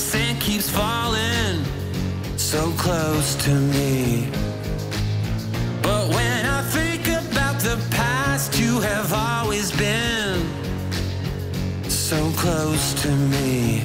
sand keeps falling so close to me. But when I think about the past, you have always been so close to me.